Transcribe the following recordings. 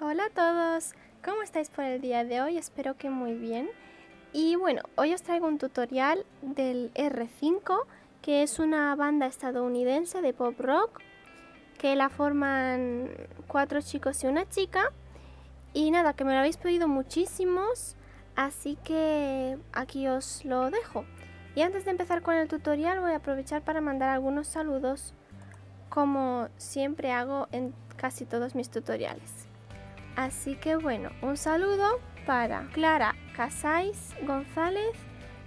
Hola a todos, ¿cómo estáis por el día de hoy? Espero que muy bien. Y bueno, hoy os traigo un tutorial del R5, que es una banda estadounidense de pop rock, que la forman cuatro chicos y una chica. Y nada, que me lo habéis pedido muchísimos, así que aquí os lo dejo. Y antes de empezar con el tutorial voy a aprovechar para mandar algunos saludos, como siempre hago en casi todos mis tutoriales. Así que bueno, un saludo para Clara Casais González,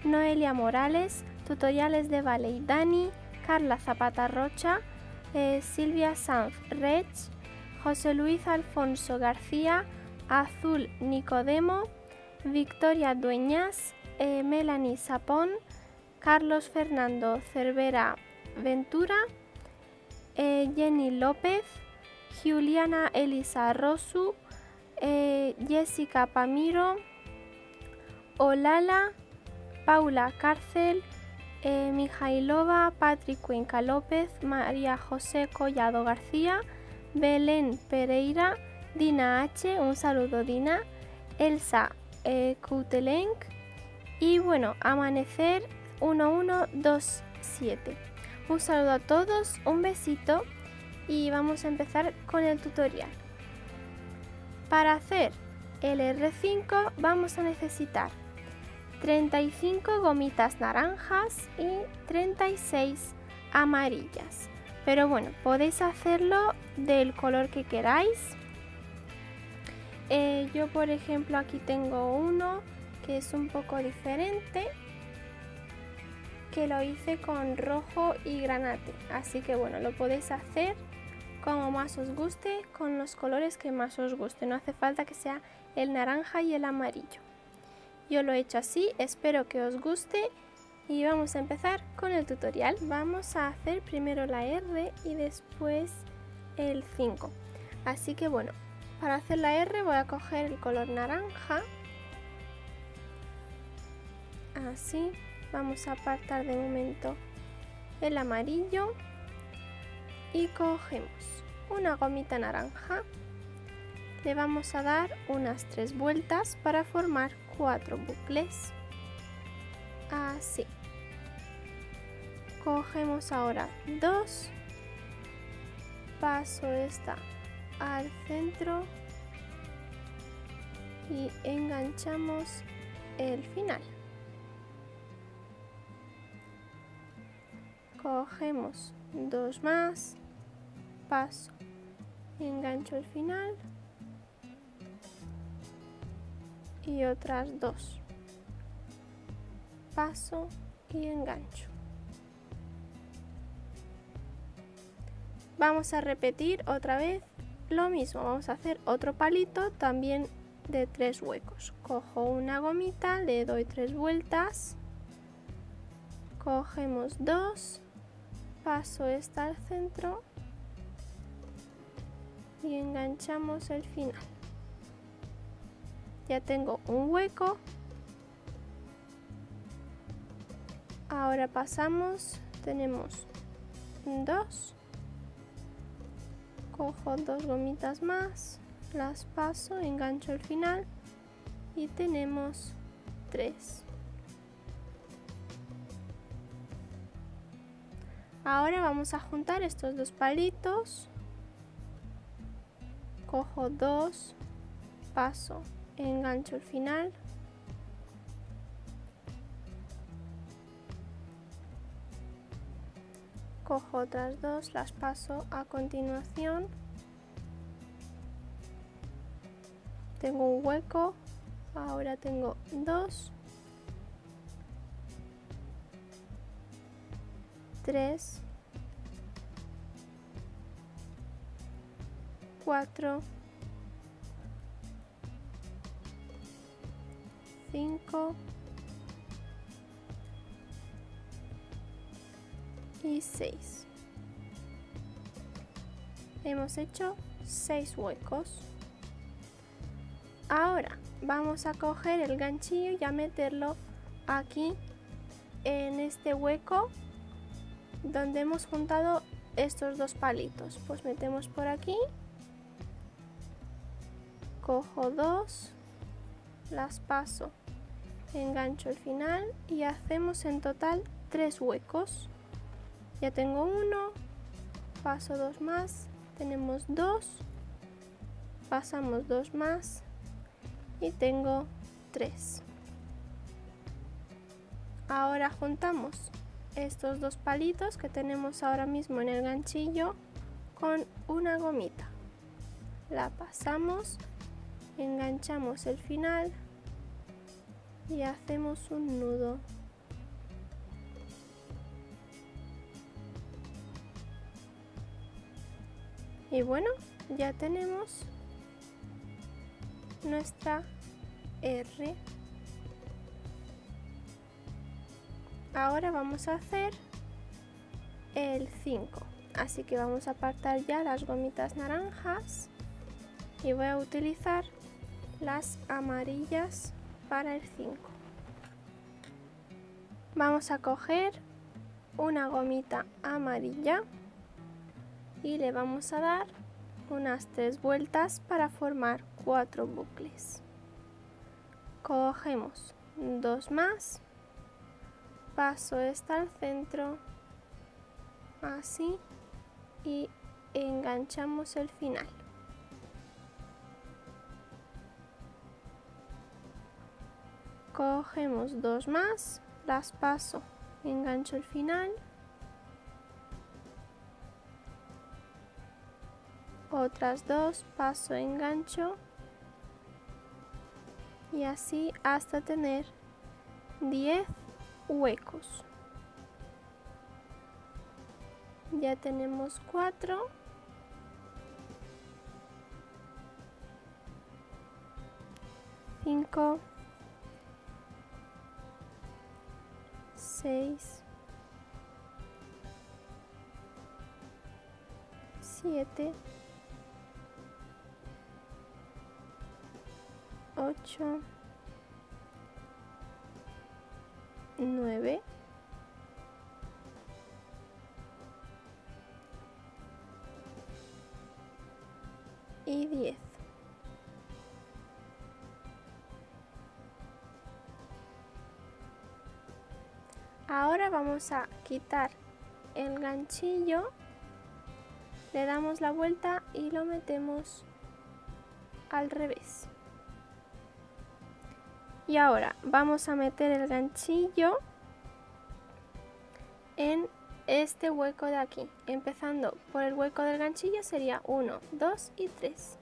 Noelia Morales, Tutoriales de Vale Dani, Carla Zapata Rocha, eh, Silvia Sanz Rech, José Luis Alfonso García, Azul Nicodemo, Victoria Dueñas, eh, Melanie Sapón, Carlos Fernando Cervera Ventura, eh, Jenny López, Juliana Elisa Rosu, eh, Jessica Pamiro, Olala, Paula Cárcel, eh, Mijailova, Patrick Cuenca López, María José Collado García, Belén Pereira, Dina H, un saludo Dina, Elsa eh, Kutelenk y bueno, Amanecer 1127. Un saludo a todos, un besito y vamos a empezar con el tutorial. Para hacer el R5 vamos a necesitar 35 gomitas naranjas y 36 amarillas. Pero bueno, podéis hacerlo del color que queráis. Eh, yo por ejemplo aquí tengo uno que es un poco diferente que lo hice con rojo y granate así que bueno lo podéis hacer como más os guste, con los colores que más os guste. No hace falta que sea el naranja y el amarillo. Yo lo he hecho así, espero que os guste y vamos a empezar con el tutorial. Vamos a hacer primero la R y después el 5. Así que bueno, para hacer la R voy a coger el color naranja. Así, vamos a apartar de momento el amarillo y cogemos una gomita naranja. Le vamos a dar unas tres vueltas para formar cuatro bucles. Así. Cogemos ahora dos. Paso esta al centro y enganchamos el final. Cogemos dos más, paso engancho el final. Y otras dos. Paso y engancho. Vamos a repetir otra vez lo mismo. Vamos a hacer otro palito también de tres huecos. Cojo una gomita le doy tres vueltas. Cogemos dos. Paso esta al centro y enganchamos el final. Ya tengo un hueco. Ahora pasamos tenemos dos. Cojo dos gomitas más las paso engancho el final y tenemos tres. Ahora vamos a juntar estos dos palitos cojo dos, paso, engancho el final. Cojo otras dos, las paso a continuación. Tengo un hueco, ahora tengo dos, tres, 4, 5 y 6. Hemos hecho 6 huecos. Ahora vamos a coger el ganchillo y a meterlo aquí en este hueco donde hemos juntado estos dos palitos. Pues metemos por aquí cojo dos, las paso, engancho el final y hacemos en total tres huecos. Ya tengo uno, paso dos más, tenemos dos, pasamos dos más y tengo tres. Ahora juntamos estos dos palitos que tenemos ahora mismo en el ganchillo con una gomita. La pasamos, enganchamos el final y hacemos un nudo. Y bueno, ya tenemos nuestra R. Ahora vamos a hacer el 5. Así que vamos a apartar ya las gomitas naranjas y voy a utilizar las amarillas para el 5. Vamos a coger una gomita amarilla y le vamos a dar unas tres vueltas para formar cuatro bucles. Cogemos dos más, paso esta al centro, así, y enganchamos el final. Cogemos dos más, las paso, engancho el final. Otras dos paso engancho. Y así hasta tener 10 huecos. Ya tenemos 4 5 6 7 8 9 y 10 ahora vamos a quitar el ganchillo le damos la vuelta y lo metemos al revés y ahora vamos a meter el ganchillo en este hueco de aquí. Empezando por el hueco del ganchillo sería 1, 2 y 3.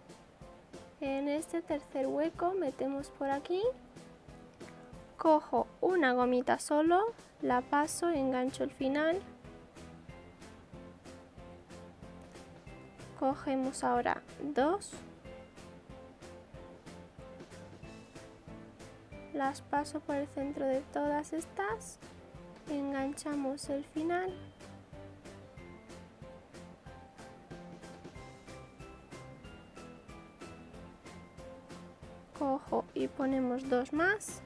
En este tercer hueco metemos por aquí. Cojo una gomita solo, la paso, engancho el final. Cogemos ahora dos. Las paso por el centro de todas estas, enganchamos el final. Cojo y ponemos dos más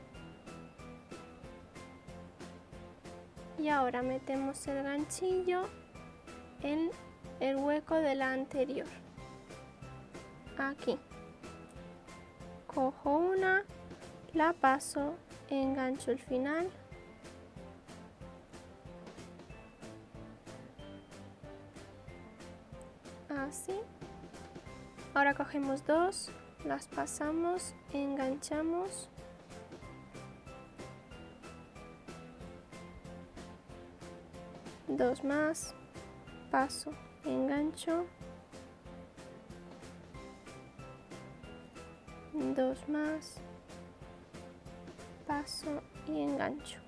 y ahora metemos el ganchillo en el hueco de la anterior. Aquí. Cojo una la paso, engancho el final. Así. Ahora cogemos dos las pasamos enganchamos dos más paso engancho dos más paso y engancho.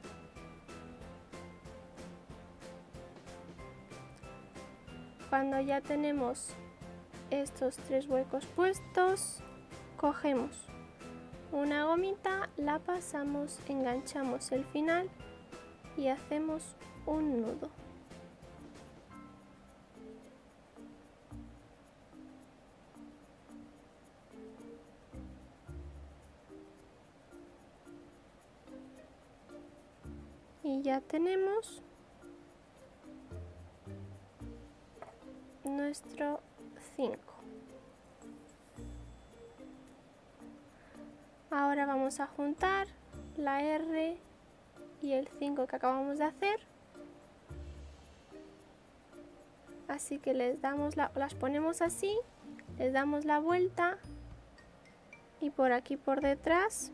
Cuando ya tenemos estos tres huecos puestos, cogemos una gomita, la pasamos, enganchamos el final y hacemos un nudo. Ya tenemos nuestro 5 Ahora vamos a juntar la R y el 5 que acabamos de hacer. Así que les damos la, las ponemos así, les damos la vuelta y por aquí por detrás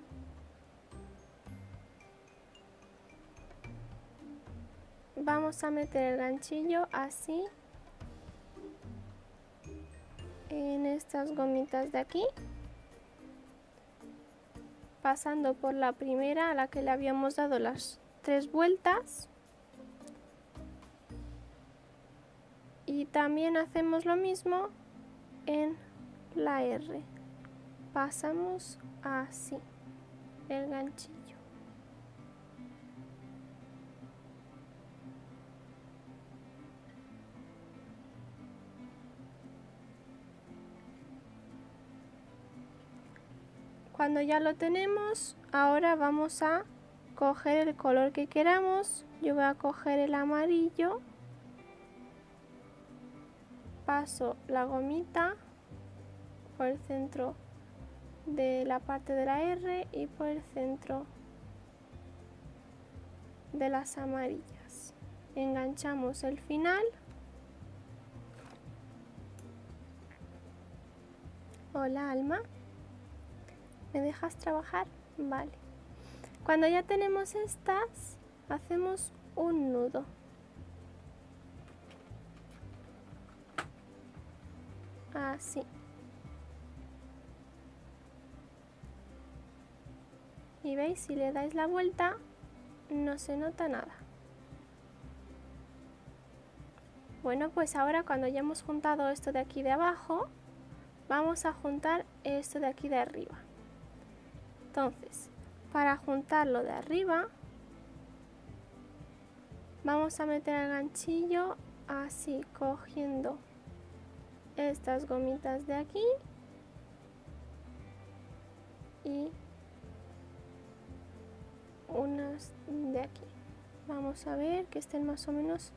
vamos a meter el ganchillo así en estas gomitas de aquí pasando por la primera a la que le habíamos dado las tres vueltas. Y también hacemos lo mismo en la R. Pasamos así el ganchillo Cuando ya lo tenemos, ahora vamos a coger el color que queramos. Yo voy a coger el amarillo. Paso la gomita por el centro de la parte de la R y por el centro de las amarillas. Enganchamos el final. Hola Alma. ¿Me dejas trabajar? Vale. Cuando ya tenemos estas, hacemos un nudo. Así. Y veis, si le dais la vuelta, no se nota nada. Bueno, pues ahora cuando ya hemos juntado esto de aquí de abajo, vamos a juntar esto de aquí de arriba. Entonces, para juntarlo de arriba, vamos a meter el ganchillo así, cogiendo estas gomitas de aquí y unas de aquí. Vamos a ver que estén más o menos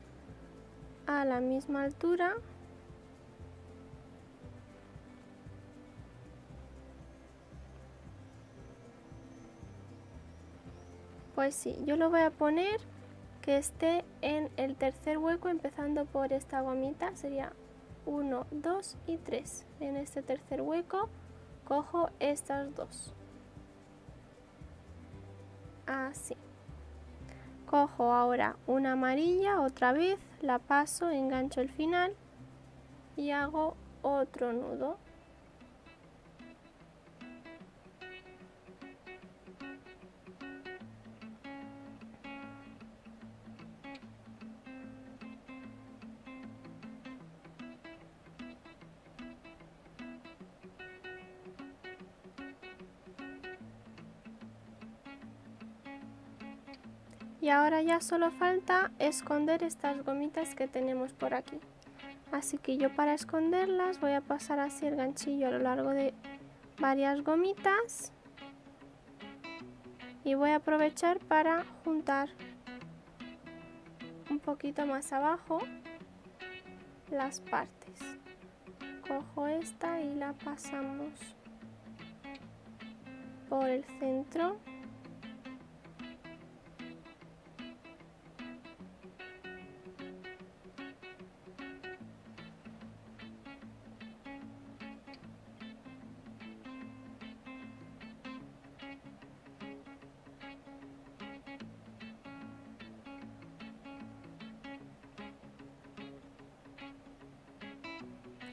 a la misma altura. Pues sí, yo lo voy a poner que esté en el tercer hueco empezando por esta gomita. Sería 1, 2 y 3. En este tercer hueco cojo estas dos. Así. Cojo ahora una amarilla otra vez, la paso, engancho el final y hago otro nudo. Y ahora ya solo falta esconder estas gomitas que tenemos por aquí. Así que yo para esconderlas voy a pasar así el ganchillo a lo largo de varias gomitas. Y voy a aprovechar para juntar un poquito más abajo las partes. Cojo esta y la pasamos por el centro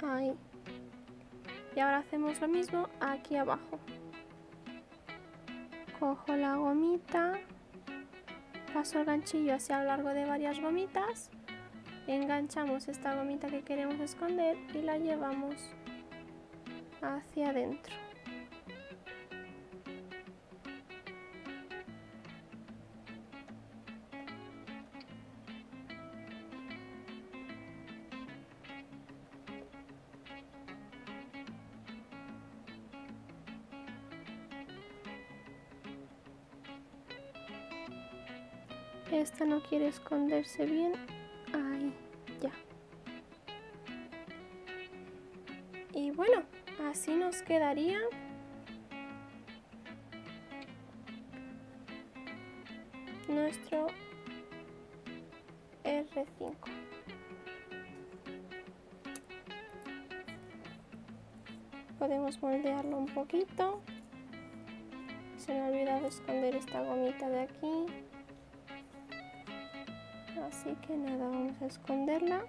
ahí y ahora hacemos lo mismo aquí abajo. Cojo la gomita paso el ganchillo hacia lo largo de varias gomitas enganchamos esta gomita que queremos esconder y la llevamos hacia adentro Esta no quiere esconderse bien. Ahí, ya. Y bueno, así nos quedaría. Nuestro R5. Podemos moldearlo un poquito. Se me ha olvidado esconder esta gomita de aquí. Así que nada, vamos a esconderla.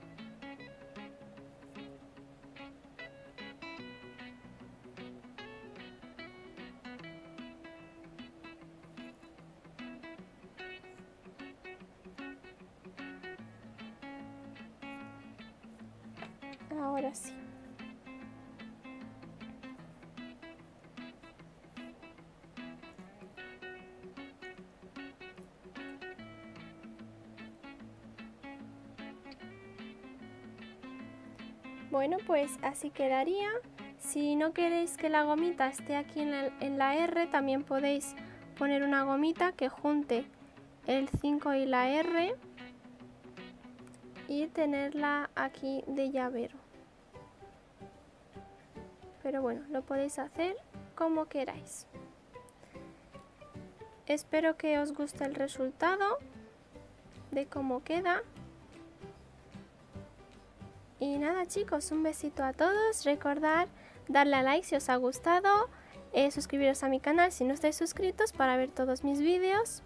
Bueno, pues así quedaría. Si no queréis que la gomita esté aquí en la, R, también podéis poner una gomita que junte el 5 y la R y tenerla aquí de llavero. Pero bueno, lo podéis hacer como queráis. Espero que os guste el resultado de cómo queda. Y nada chicos, un besito a todos. Recordad darle a like si os ha gustado. Eh, suscribiros a mi canal si no estáis suscritos para ver todos mis vídeos.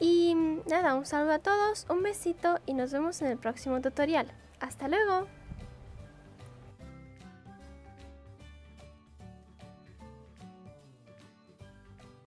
Y nada, un saludo a todos, un besito y nos vemos en el próximo tutorial. ¡Hasta luego!